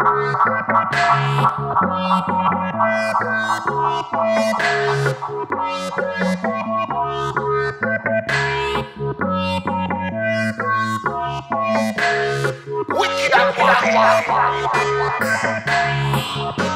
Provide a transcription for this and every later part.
Wicked and wild.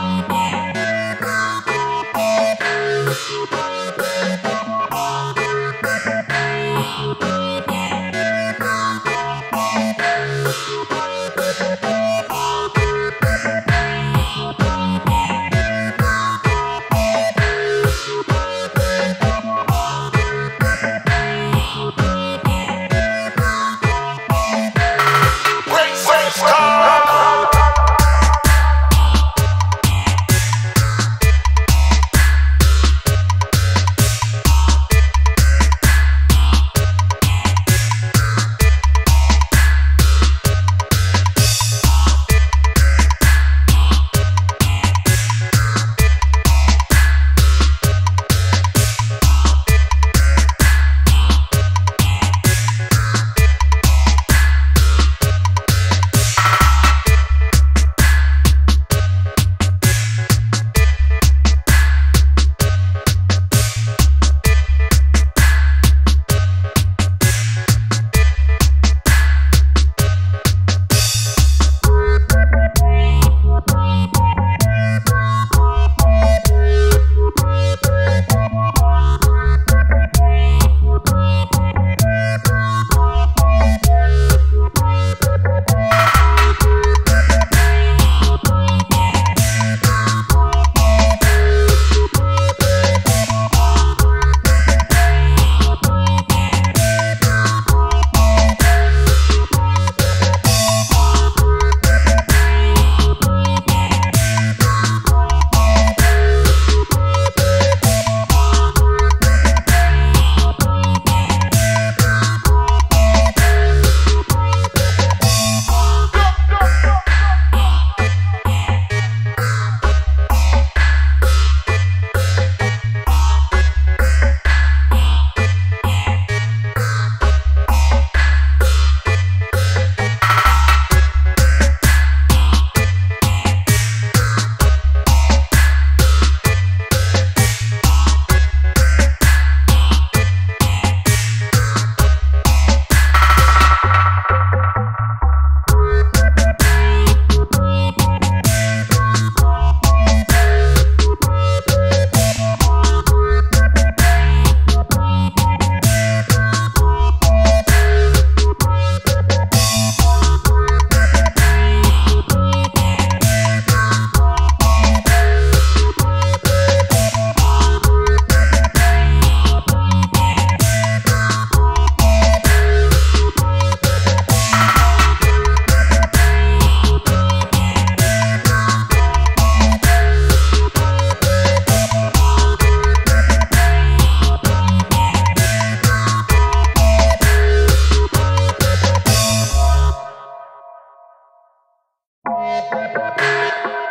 Música